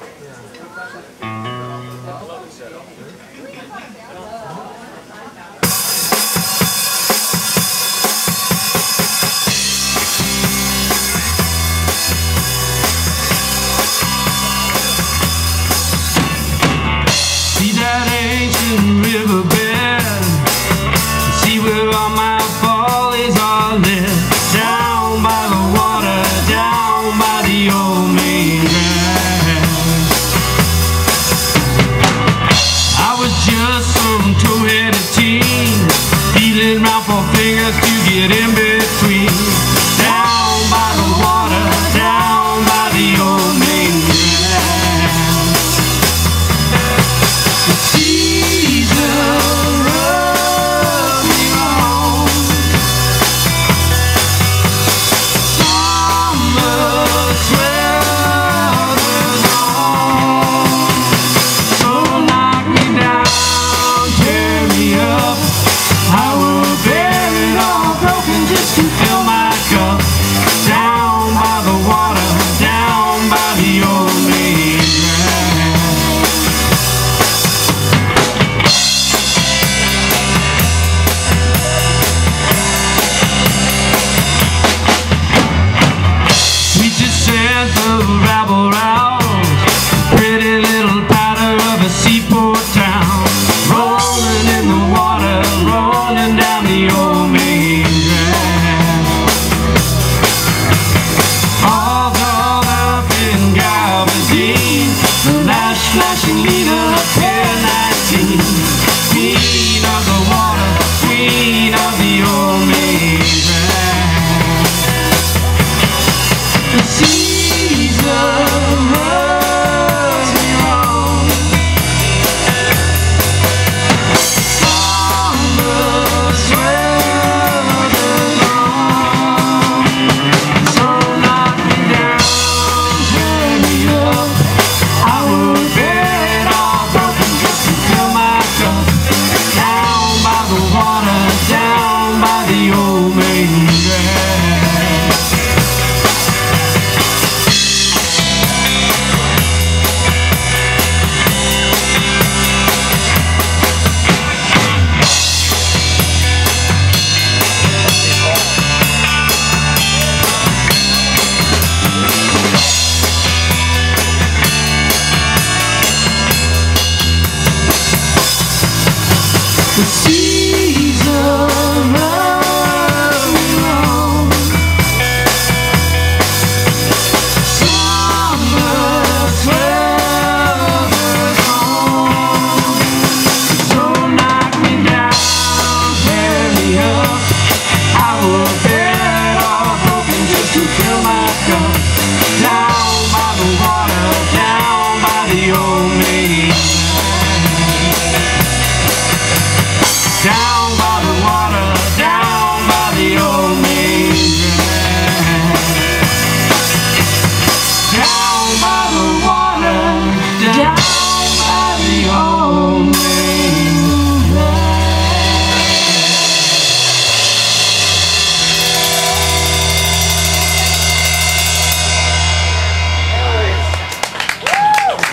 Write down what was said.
Yeah. was some two-headed team, dealing for fingers to get in between. you. to see